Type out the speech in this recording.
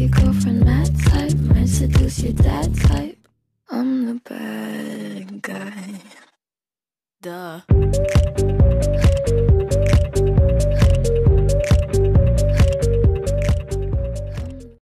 your girlfriend mad type. Might seduce your dad type. I'm the bad guy. Duh.